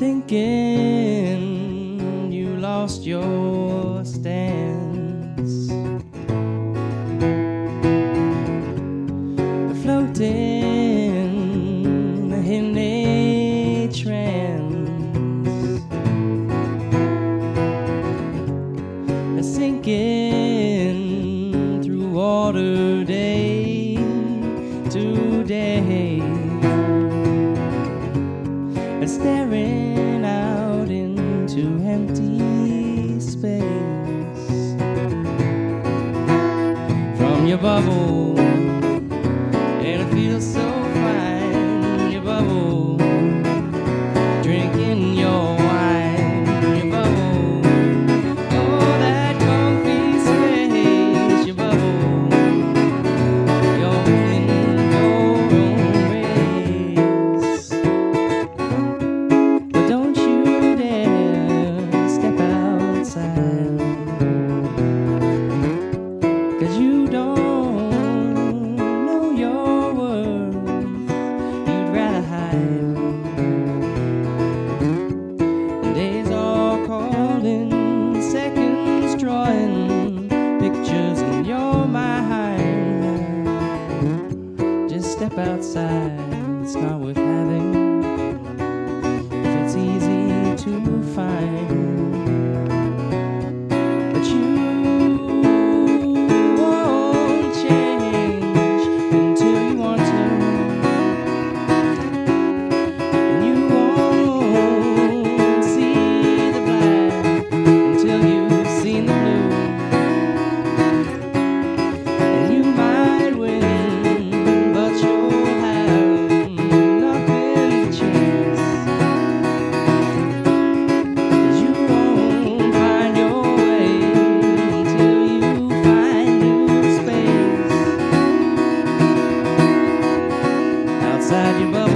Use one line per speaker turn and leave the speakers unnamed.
thinking you lost your stance. Floating in a trance, sinking through water day to day and staring out into empty space. From your bubble, and it feels so fine. outside. It's not worth inside your back.